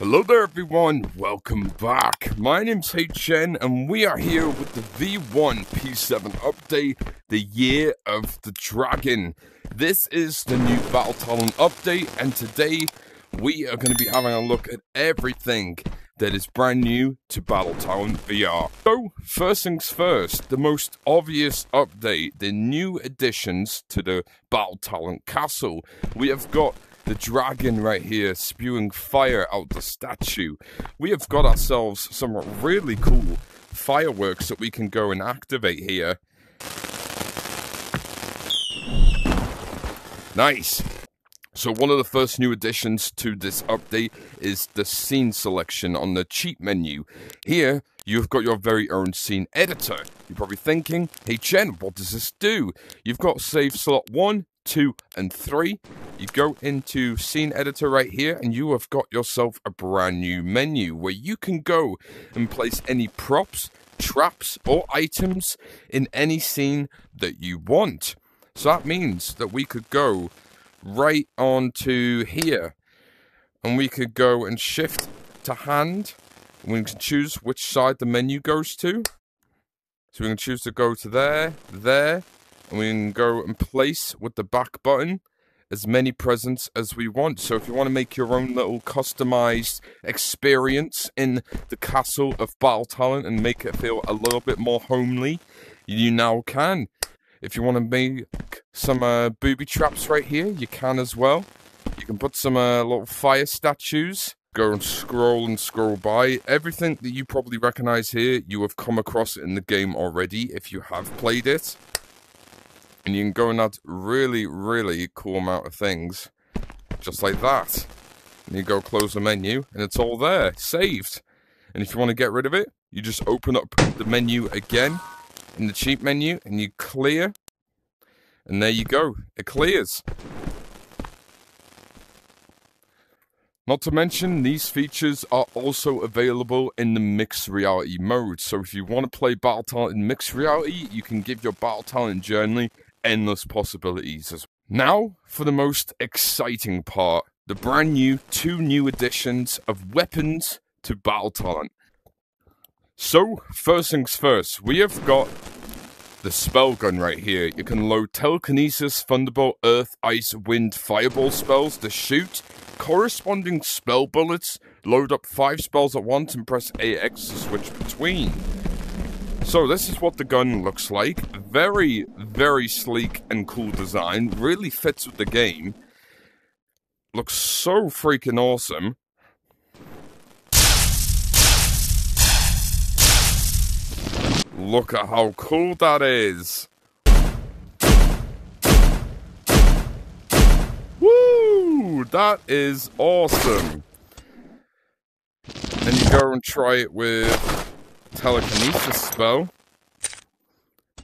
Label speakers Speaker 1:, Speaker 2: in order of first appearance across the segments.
Speaker 1: Hello there everyone, welcome back. My name's HN and we are here with the V1 P7 update, the Year of the Dragon. This is the new Battle Talent update and today we are going to be having a look at everything that is brand new to Battle Talent VR. So, first things first, the most obvious update, the new additions to the Battle Talent Castle. We have got the dragon right here spewing fire out the statue. We have got ourselves some really cool fireworks that we can go and activate here. Nice. So one of the first new additions to this update is the scene selection on the cheat menu. Here, you've got your very own scene editor. You're probably thinking, hey Jen, what does this do? You've got save slot 1, 2, and 3. You go into scene editor right here and you have got yourself a brand new menu where you can go and place any props, traps, or items in any scene that you want. So that means that we could go right onto here. And we could go and shift to hand. we can choose which side the menu goes to. So we can choose to go to there, there, and we can go and place with the back button as many presents as we want. So if you want to make your own little customized experience in the castle of Battle Talent and make it feel a little bit more homely, you now can. If you want to make some uh, booby traps right here, you can as well. You can put some uh, little fire statues. Go and scroll and scroll by. Everything that you probably recognize here, you have come across in the game already if you have played it. And you can go and add really, really cool amount of things. Just like that. And you go close the menu and it's all there, saved. And if you want to get rid of it, you just open up the menu again in the cheat menu and you clear. And there you go. It clears. Not to mention, these features are also available in the mixed reality mode. So if you want to play Battle Talent in mixed reality, you can give your Battle Talent journey endless possibilities. As now, for the most exciting part, the brand new two new additions of weapons to Battle Talent. So, first things first, we have got the spell gun right here. You can load telekinesis, thunderbolt, earth, ice, wind, fireball spells to shoot corresponding spell bullets, load up five spells at once and press AX to switch between. So this is what the gun looks like. Very, very sleek and cool design. Really fits with the game. Looks so freaking awesome. Look at how cool that is. Woo! That is awesome. Then you go and try it with telekinesis spell.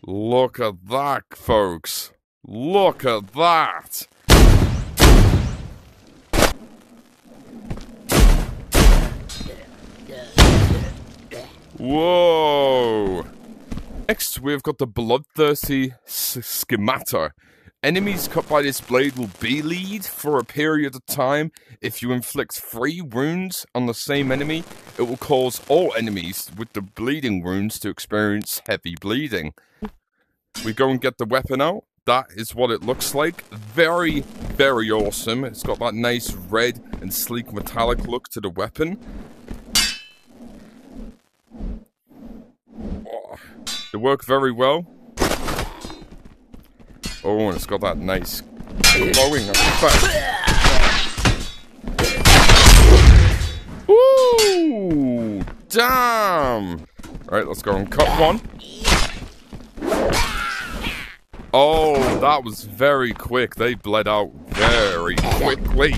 Speaker 1: Look at that, folks. Look at that. Whoa! Next, we've got the Bloodthirsty Scimitar. Enemies cut by this blade will bleed for a period of time. If you inflict three wounds on the same enemy, it will cause all enemies with the bleeding wounds to experience heavy bleeding. We go and get the weapon out. That is what it looks like. Very, very awesome. It's got that nice red and sleek metallic look to the weapon. Oh, they work very well. Oh, and it's got that nice glowing effect. Ooh, damn! All right, let's go and cut one. Oh, that was very quick. They bled out very quickly.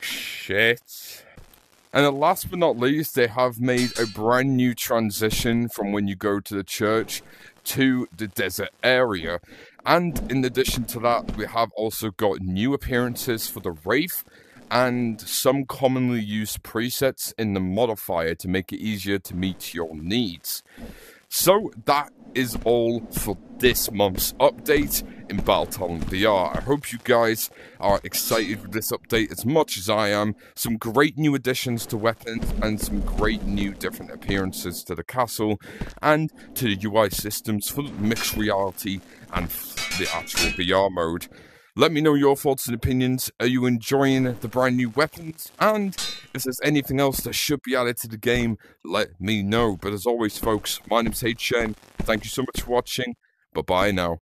Speaker 1: Shit. And last but not least, they have made a brand new transition from when you go to the church to the desert area. And in addition to that, we have also got new appearances for the Wraith and some commonly used presets in the modifier to make it easier to meet your needs. So that is all for this month's update in Battle Talent VR. I hope you guys are excited with this update as much as I am. Some great new additions to weapons and some great new different appearances to the castle and to the UI systems for mixed reality and the actual VR mode. Let me know your thoughts and opinions. Are you enjoying the brand new weapons? And if there's anything else that should be added to the game, let me know. But as always, folks, my name's HN. Thank you so much for watching. Bye bye now.